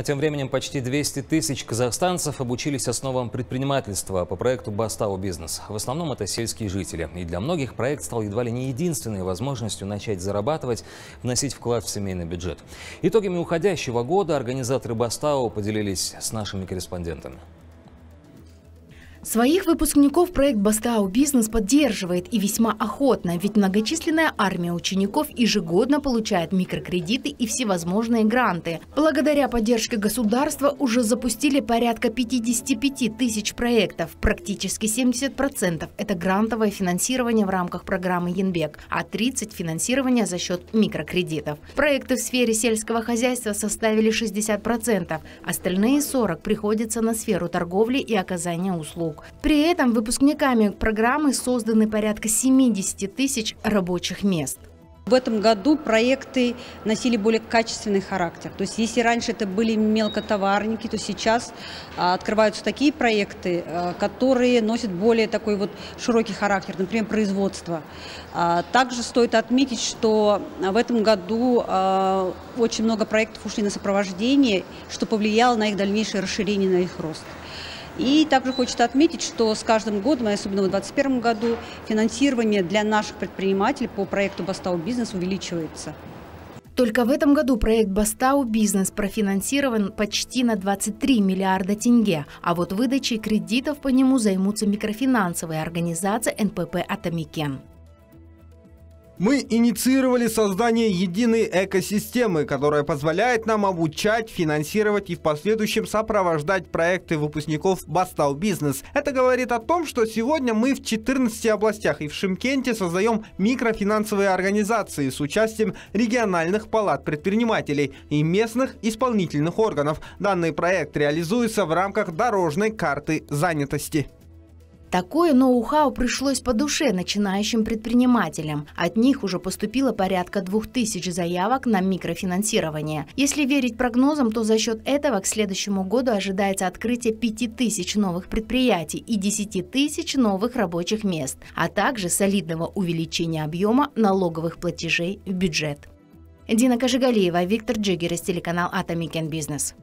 А тем временем почти 200 тысяч казахстанцев обучились основам предпринимательства по проекту «Бастау бизнес». В основном это сельские жители. И для многих проект стал едва ли не единственной возможностью начать зарабатывать, вносить вклад в семейный бюджет. Итогами уходящего года организаторы «Бастау» поделились с нашими корреспондентами. Своих выпускников проект «Бастау Бизнес» поддерживает и весьма охотно, ведь многочисленная армия учеников ежегодно получает микрокредиты и всевозможные гранты. Благодаря поддержке государства уже запустили порядка 55 тысяч проектов. Практически 70% – это грантовое финансирование в рамках программы «Янбек», а 30% – финансирование за счет микрокредитов. Проекты в сфере сельского хозяйства составили 60%, остальные 40% приходятся на сферу торговли и оказания услуг услуг. При этом выпускниками программы созданы порядка 70 тысяч рабочих мест. В этом году проекты носили более качественный характер. То есть если раньше это были мелкотоварники, то сейчас а, открываются такие проекты, а, которые носят более такой вот широкий характер, например, производство. А, также стоит отметить, что в этом году очень много проектов ушли на сопровождение, что повлияло на их дальнейшее расширение, на их рост. И также хочется отметить, что с каждым годом, особенно в 2021 году, финансирование для наших предпринимателей по проекту «Бастау Бизнес» увеличивается. Только в этом году проект «Бастау Бизнес» профинансирован почти на 23 миллиарда тенге, а вот выдачей кредитов по нему займутся микрофинансовые организации НПП «Атамикен». Мы инициировали создание единой экосистемы, которая позволяет нам обучать, финансировать и в последующем сопровождать проекты выпускников Бастау Бизнес. Это говорит о том, что сегодня мы в 14 областях и в Шимкенте создаем микрофинансовые организации с участием региональных палат предпринимателей и местных исполнительных органов. Данный проект реализуется в рамках дорожной карты занятости. Такое ноу-хау пришлось по душе начинающим предпринимателям. От них уже поступило порядка 2000 заявок на микрофинансирование. Если верить прогнозам, то за счет этого к следующему году ожидается открытие 5000 новых предприятий и 10 тысяч новых рабочих мест, а также солидного увеличения объема налоговых платежей в бюджет. Дина Кожегалиева, Виктор Джигерис, телеканал «Атамекен Бизнес».